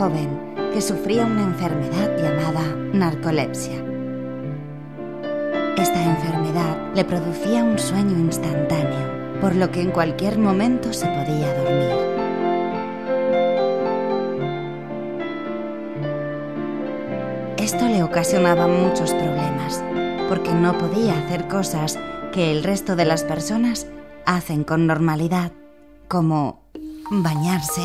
joven que sufría una enfermedad llamada narcolepsia. Esta enfermedad le producía un sueño instantáneo, por lo que en cualquier momento se podía dormir. Esto le ocasionaba muchos problemas, porque no podía hacer cosas que el resto de las personas hacen con normalidad, como bañarse,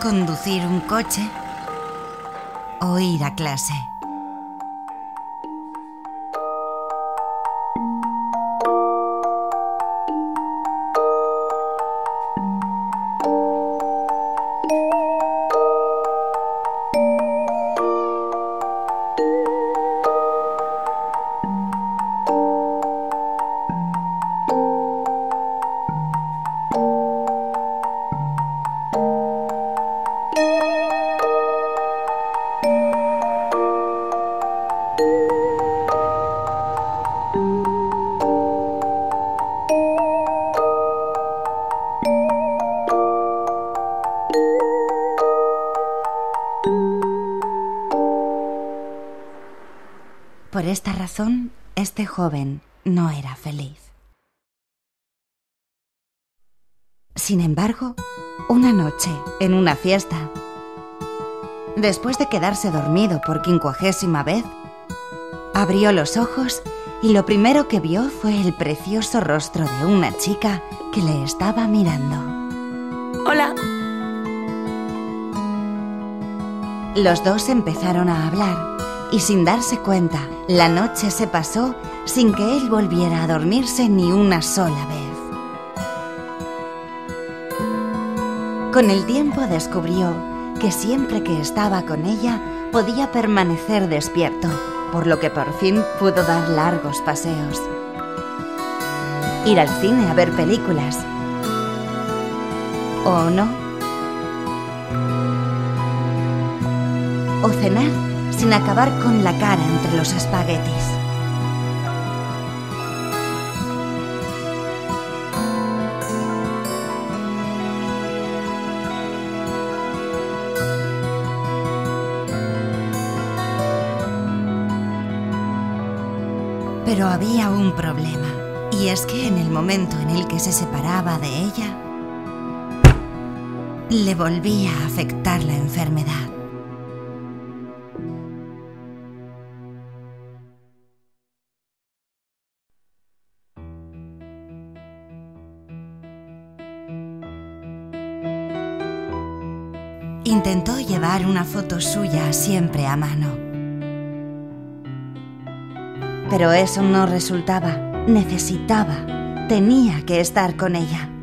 conducir un coche o ir a clase. Por esta razón, este joven no era feliz. Sin embargo, una noche, en una fiesta, después de quedarse dormido por quincuagésima vez, abrió los ojos y lo primero que vio fue el precioso rostro de una chica que le estaba mirando. Hola. Los dos empezaron a hablar y sin darse cuenta, la noche se pasó sin que él volviera a dormirse ni una sola vez. Con el tiempo descubrió que siempre que estaba con ella podía permanecer despierto, por lo que por fin pudo dar largos paseos. Ir al cine a ver películas. ¿O no? O cenar sin acabar con la cara entre los espaguetis. Pero había un problema, y es que en el momento en el que se separaba de ella, le volvía a afectar la enfermedad. Intentó llevar una foto suya siempre a mano. Pero eso no resultaba. Necesitaba. Tenía que estar con ella.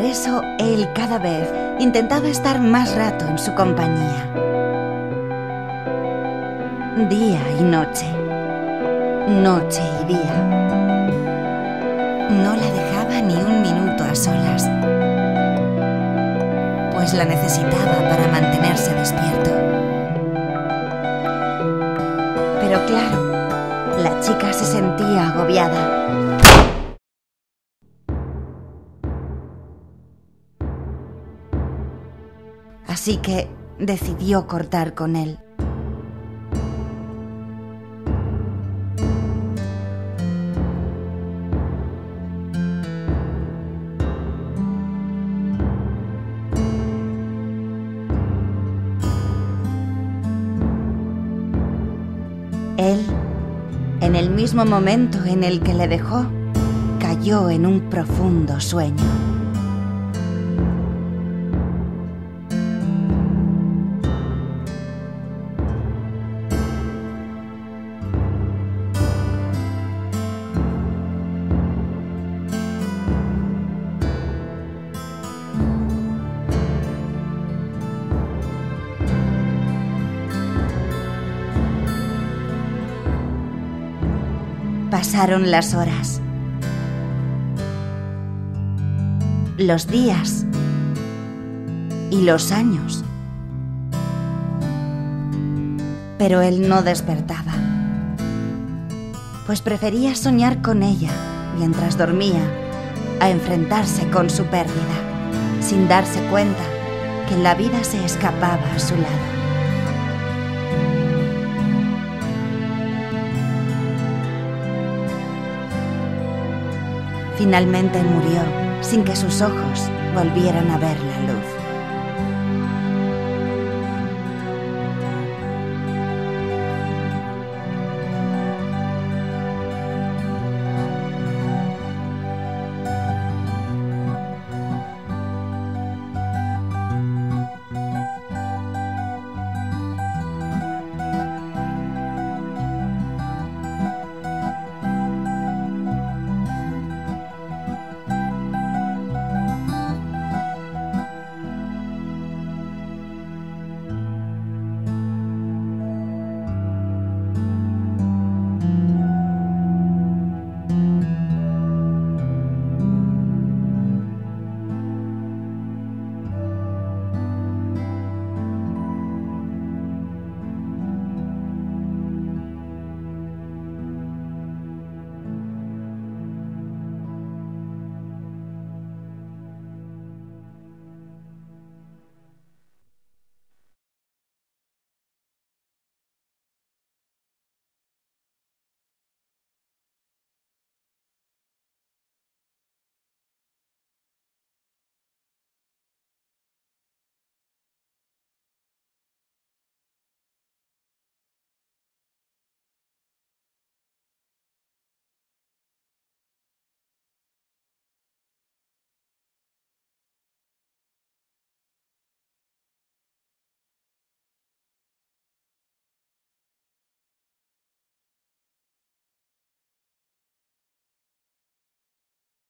Por eso él cada vez intentaba estar más rato en su compañía. Día y noche. Noche y día. No la dejaba ni un minuto a solas, pues la necesitaba para mantenerse despierto. Pero claro, la chica se sentía agobiada. Así que decidió cortar con él. Él, en el mismo momento en el que le dejó, cayó en un profundo sueño. pasaron las horas, los días y los años. Pero él no despertaba, pues prefería soñar con ella mientras dormía a enfrentarse con su pérdida, sin darse cuenta que la vida se escapaba a su lado. Finalmente murió sin que sus ojos volvieran a ver la luz.